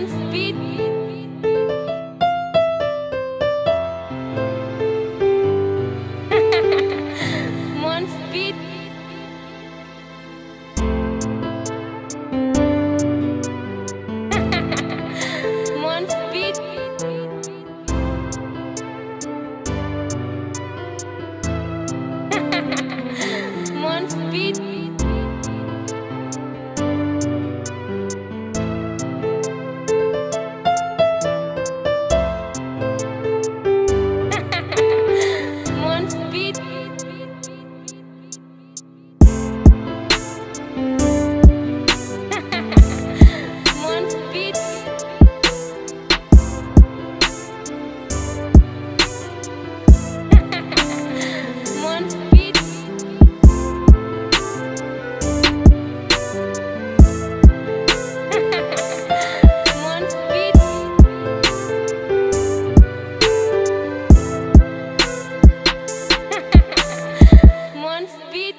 on speed. speed